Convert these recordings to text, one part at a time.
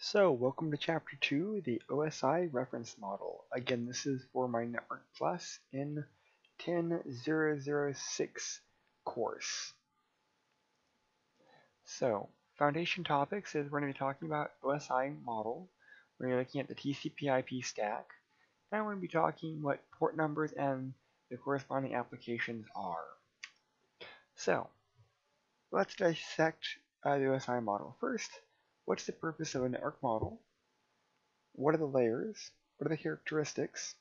So, welcome to Chapter 2, the OSI Reference Model. Again, this is for my Network Plus in 10006 course. So, foundation topics is we're going to be talking about OSI model. We're going to be looking at the TCP IP stack. And we're going to be talking what port numbers and the corresponding applications are. So, let's dissect uh, the OSI model. First, What's the purpose of a network model? What are the layers? What are the characteristics?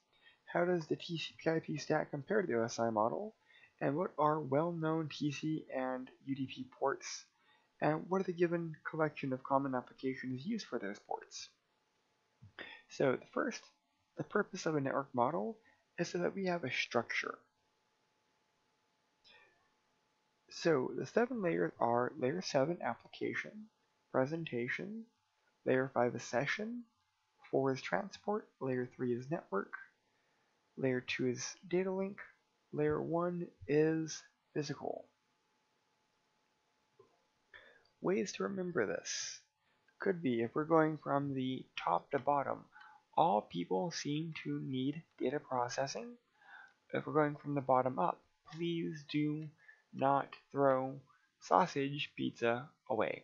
How does the TCP/IP stack compare to the OSI model? And what are well-known TC and UDP ports? And what are the given collection of common applications used for those ports? So the first, the purpose of a network model is so that we have a structure. So the seven layers are layer 7 application, presentation, layer 5 is session, 4 is transport, layer 3 is network, layer 2 is data link, layer 1 is physical. Ways to remember this could be if we're going from the top to bottom, all people seem to need data processing. If we're going from the bottom up, please do not throw sausage pizza away.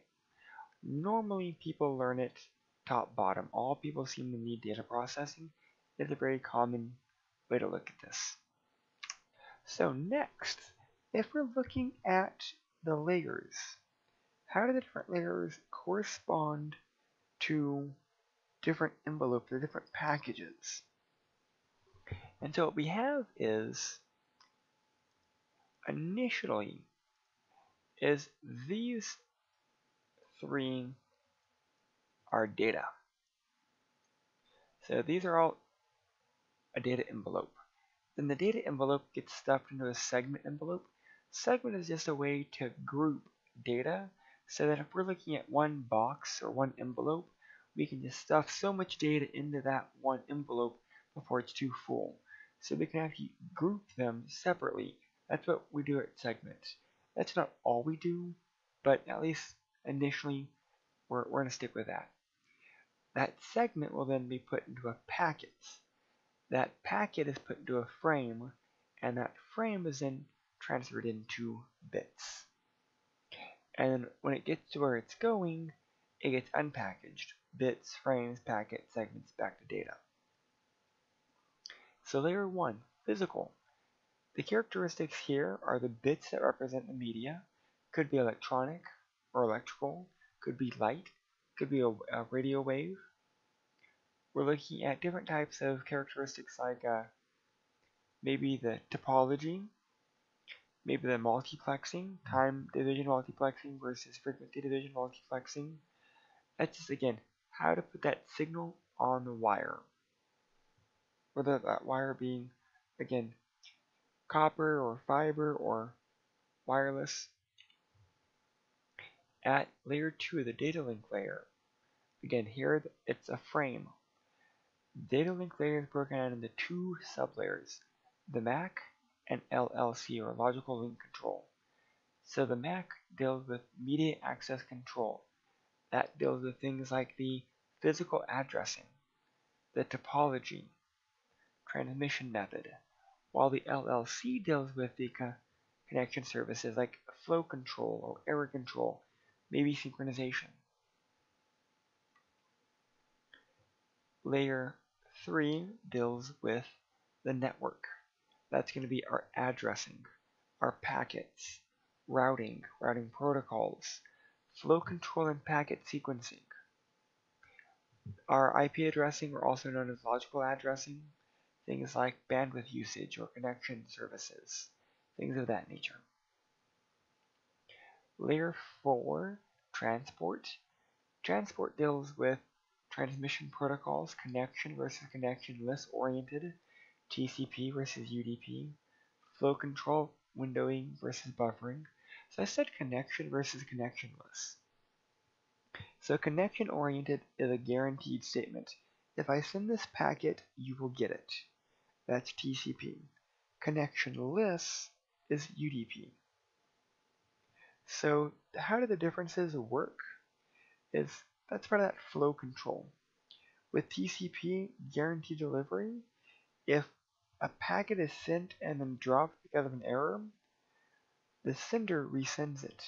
Normally people learn it top bottom. All people seem to need data processing It's a very common way to look at this. So next, if we're looking at the layers, how do the different layers correspond to different envelopes or different packages? And so what we have is initially is these three are data. So these are all a data envelope. Then the data envelope gets stuffed into a segment envelope. Segment is just a way to group data so that if we're looking at one box or one envelope, we can just stuff so much data into that one envelope before it's too full. So we can actually group them separately. That's what we do at segments. That's not all we do, but at least initially we're, we're going to stick with that. That segment will then be put into a packet. That packet is put into a frame, and that frame is then transferred into bits. And when it gets to where it's going, it gets unpackaged. Bits, frames, packets, segments, back to data. So layer 1, physical. The characteristics here are the bits that represent the media. Could be electronic, or electrical, could be light, could be a, a radio wave. We're looking at different types of characteristics like uh, maybe the topology, maybe the multiplexing, time division multiplexing versus frequency division multiplexing. That's just again how to put that signal on the wire. Whether that wire being again copper or fiber or wireless at layer 2, the data link layer. Again, here it's a frame. Data link layer is broken down into two sublayers, the MAC and LLC, or Logical Link Control. So the MAC deals with media access control. That deals with things like the physical addressing, the topology, transmission method, while the LLC deals with the connection services like flow control or error control maybe synchronization. Layer 3 deals with the network. That's going to be our addressing, our packets, routing, routing protocols, flow control and packet sequencing. Our IP addressing, or also known as logical addressing, things like bandwidth usage or connection services, things of that nature. Layer 4, transport. Transport deals with transmission protocols, connection versus connectionless oriented, TCP versus UDP, flow control, windowing versus buffering. So I said connection versus connectionless. So connection oriented is a guaranteed statement. If I send this packet, you will get it. That's TCP. Connectionless is UDP. So how do the differences work? Is that's part of that flow control. With TCP guaranteed delivery, if a packet is sent and then dropped because of an error, the sender resends it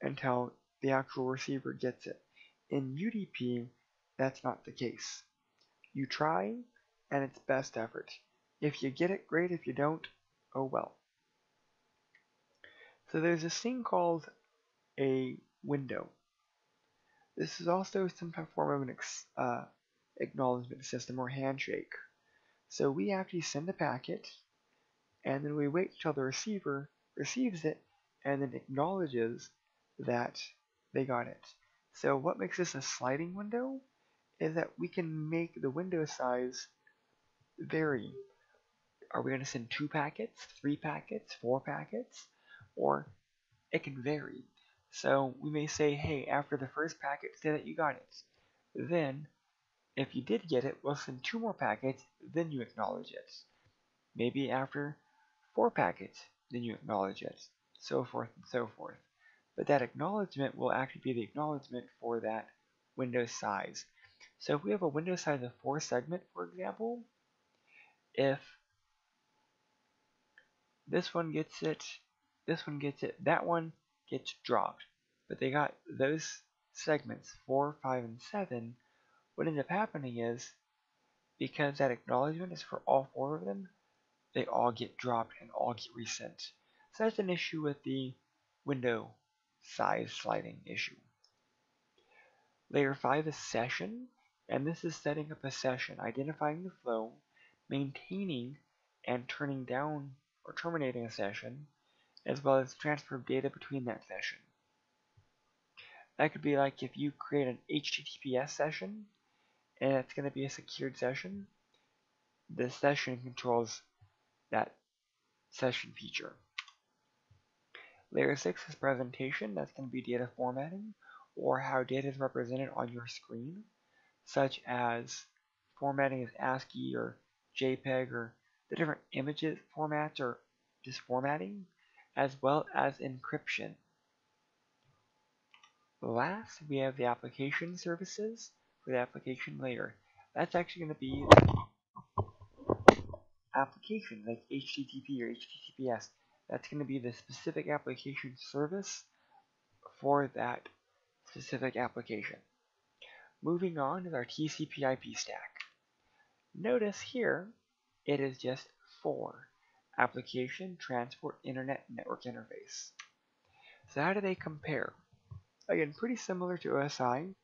until the actual receiver gets it. In UDP, that's not the case. You try, and it's best effort. If you get it, great. If you don't, oh well. So there's this thing called a window. This is also some form of an uh, acknowledgement system or handshake. So we actually send a packet, and then we wait until the receiver receives it and then acknowledges that they got it. So what makes this a sliding window is that we can make the window size vary. Are we going to send two packets, three packets, four packets? Or it can vary. So we may say, hey, after the first packet, say that you got it. Then, if you did get it, we'll send two more packets, then you acknowledge it. Maybe after four packets, then you acknowledge it. So forth and so forth. But that acknowledgement will actually be the acknowledgement for that window size. So if we have a window size of 4 segment, for example, if this one gets it, this one gets it, that one gets dropped. But they got those segments, 4, 5, and 7. What ends up happening is, because that acknowledgement is for all four of them, they all get dropped and all get resent. So that's an issue with the window size sliding issue. Layer 5 is session, and this is setting up a session, identifying the flow, maintaining and turning down or terminating a session, as well as transfer of data between that session. That could be like if you create an HTTPS session and it's going to be a secured session, the session controls that session feature. Layer 6 is presentation, that's going to be data formatting or how data is represented on your screen, such as formatting as ASCII or JPEG or the different images formats or just formatting as well as encryption. Last, we have the application services for the application layer. That's actually going to be application like HTTP or HTTPS. That's going to be the specific application service for that specific application. Moving on is our TCP IP stack. Notice here it is just for application, transport, internet, network interface. So how do they compare? Again, pretty similar to OSI.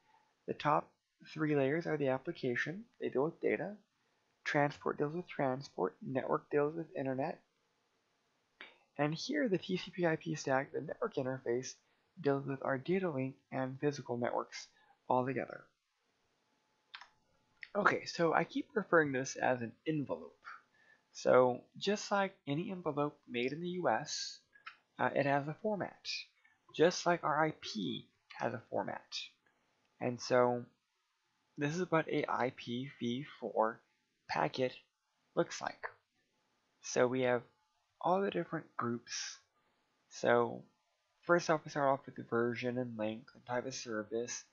The top three layers are the application, they deal with data. Transport deals with transport, network deals with internet. And here the TCP IP stack, the network interface, deals with our data link and physical networks all together. Okay, so I keep referring this as an envelope. So just like any envelope made in the US, uh, it has a format. Just like our IP has a format. And so this is what a IPv4 packet looks like. So we have all the different groups. So first off, we start off with the version and length and type of service.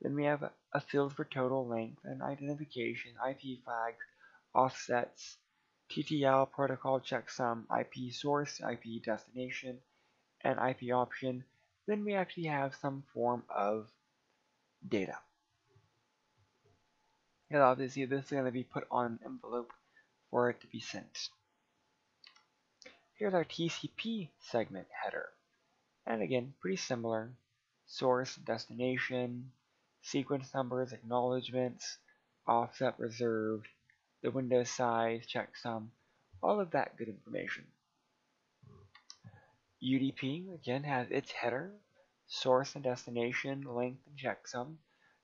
Then we have a field for total length and identification, IP flags, offsets, TTL protocol checksum, IP source, IP destination, and IP option, then we actually have some form of data. And obviously this is going to be put on an envelope for it to be sent. Here's our TCP segment header. And again, pretty similar. Source, destination, sequence numbers, acknowledgements, offset reserved, the window size, checksum, all of that good information. UDP, again, has its header, source and destination, length, and checksum.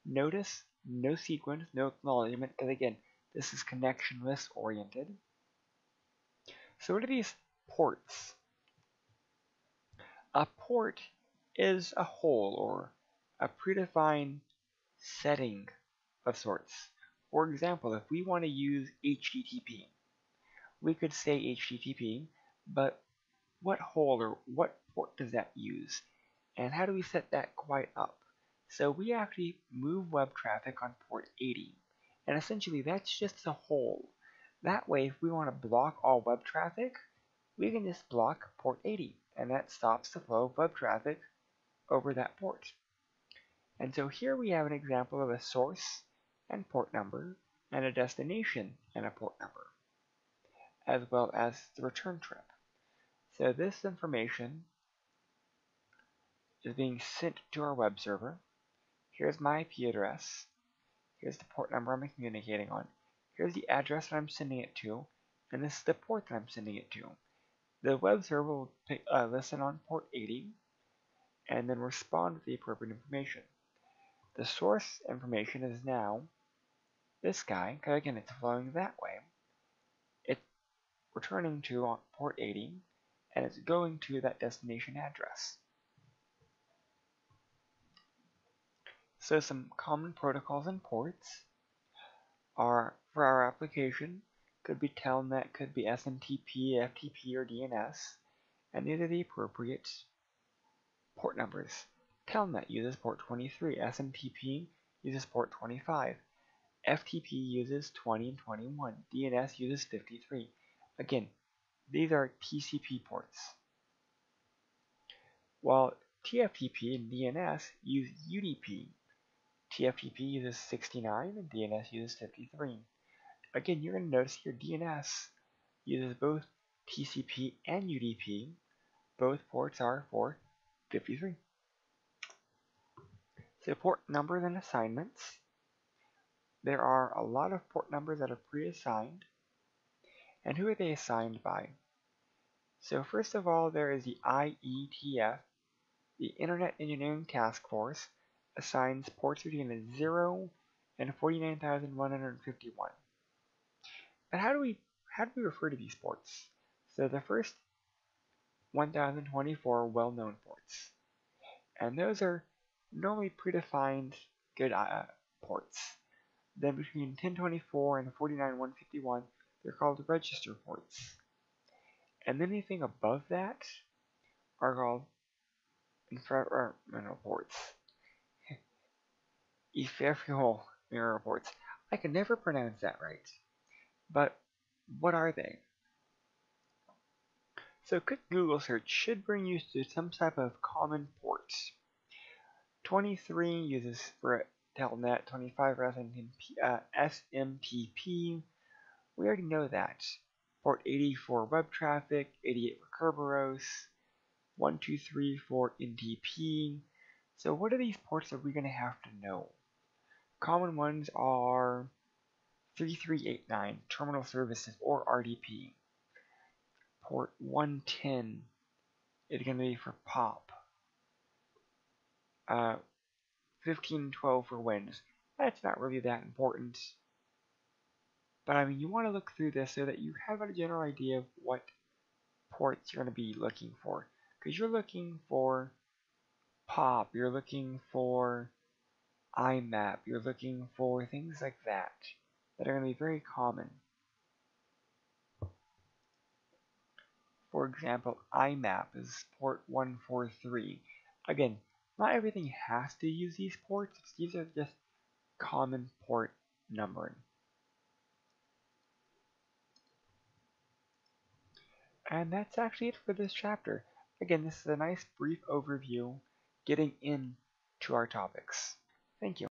Notice no sequence, no acknowledgement, because again, this is connectionless oriented. So what are these ports? A port is a hole or a predefined setting of sorts. For example, if we want to use HTTP, we could say HTTP, but what hole or what port does that use? And how do we set that quite up? So we actually move web traffic on port 80. And essentially that's just a hole. That way if we want to block all web traffic, we can just block port 80 and that stops the flow of web traffic over that port. And so here we have an example of a source and port number and a destination and a port number, as well as the return trip. So this information is being sent to our web server. Here's my IP address. Here's the port number I'm communicating on. Here's the address that I'm sending it to, and this is the port that I'm sending it to. The web server will pick, uh, listen on port 80 and then respond with the appropriate information. The source information is now this guy, because again it's flowing that way. It's returning to port 80 and it's going to that destination address. So some common protocols and ports are for our application could be Telnet, could be SMTP, FTP, or DNS, and these are the appropriate port numbers. Telnet uses port 23, SMTP uses port 25, FTP uses 20 and 21, DNS uses 53. Again, these are TCP ports. While TFTP and DNS use UDP. TFTP uses 69 and DNS uses 53. Again, you're going to notice here DNS uses both TCP and UDP. Both ports are for 53. So port numbers and assignments. There are a lot of port numbers that are pre-assigned. And who are they assigned by? So first of all, there is the IETF, the Internet Engineering Task Force, assigns ports between 0 and 49,151. But how do we how do we refer to these ports? So the first 1024 well-known ports. And those are normally predefined good uh, ports. Then between 1024 and 49151, they're called register ports. And then anything above that are called ephemeral ports. ephemeral mirror ports. I can never pronounce that right. But what are they? So a quick Google search should bring you to some type of common ports. 23 uses for Telnet, 25 for uh, SMTP. We already know that. Port 80 for web traffic, 88 for Kerberos, 123 for NTP. So what are these ports that we're going to have to know? Common ones are 3389 Terminal Services or RDP. Port 110 is going to be for POP. Uh, 1512 for WINS. That's not really that important. But I mean, you want to look through this so that you have a general idea of what ports you're going to be looking for. Because you're looking for POP, you're looking for IMAP, you're looking for things like that that are going to be very common. For example, IMAP is port 143. Again, not everything has to use these ports, these are just common port numbering. And that's actually it for this chapter. Again, this is a nice brief overview getting into our topics. Thank you.